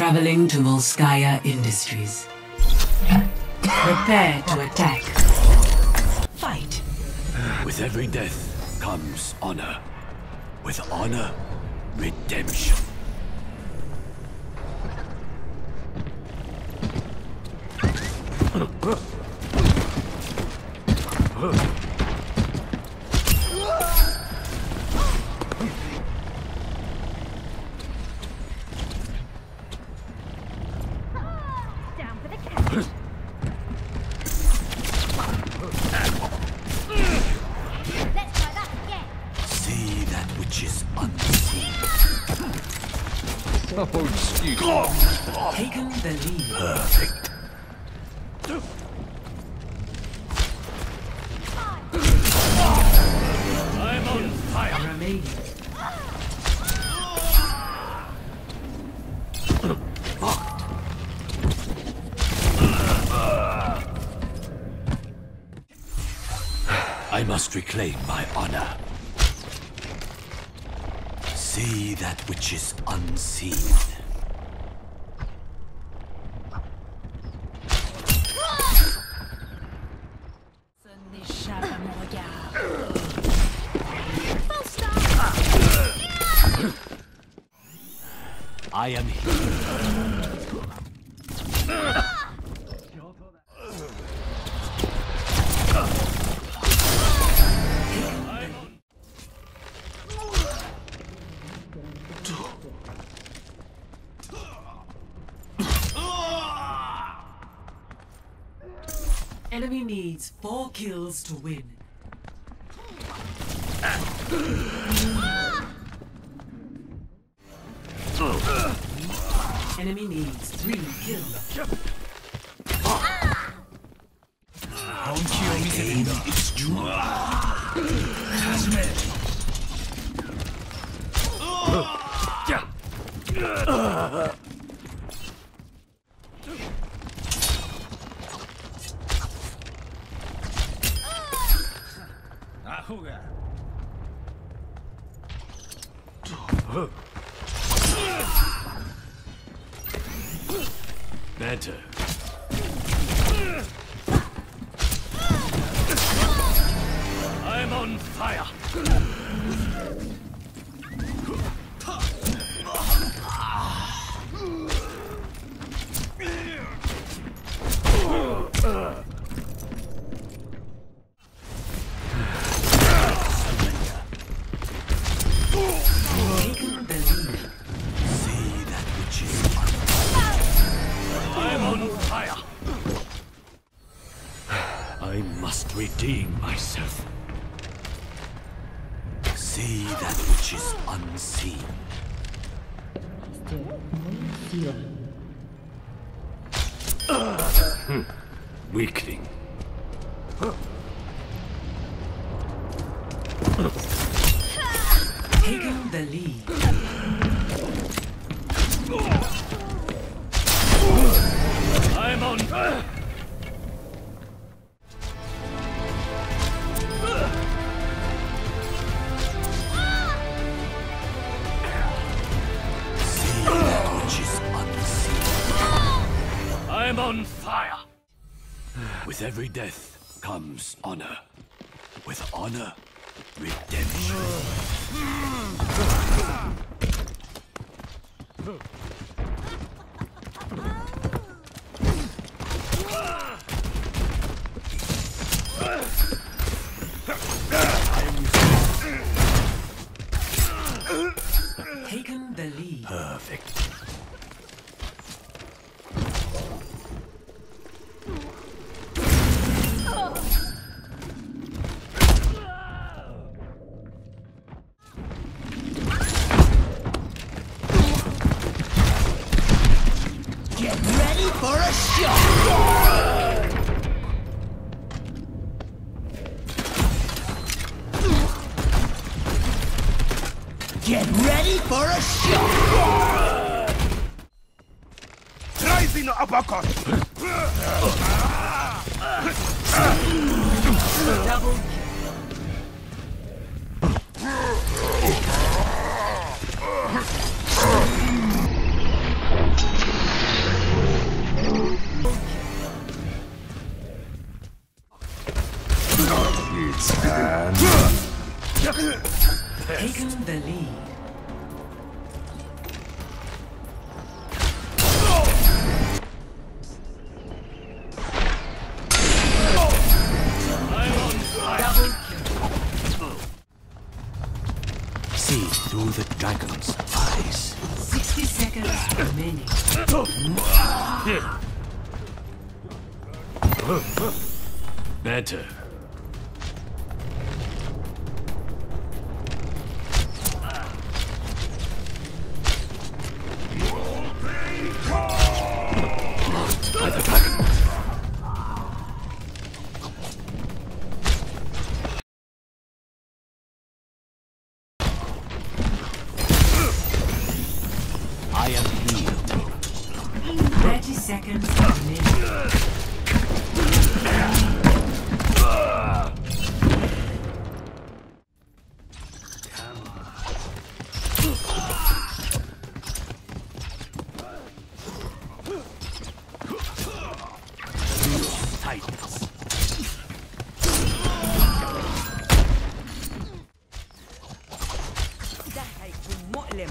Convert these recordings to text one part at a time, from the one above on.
Traveling to Volskaya Industries. Prepare to attack. Fight. With every death comes honor. With honor, redemption. Down Oh, excuse me. Taken the lead. Perfect. I'm on fire. Remaining. I must reclaim my honor. See that which is unseen. I am here. Enemy needs four kills to win. Enemy needs three kills. Aim is true. Better. I'm on fire. Redeem myself. See that which is unseen. Hmm. Weakling. Taken the lead. I'm on. On fire. With every death comes honor. With honor, redemption. uppercut. Double It's Taking the lead. Through the dragon's eyes. 60 seconds remaining. Better. seconds That I do more limb.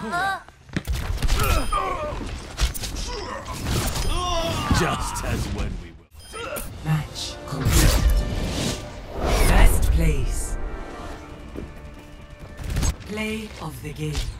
Just as when we were. Match complete. First place. Play of the game.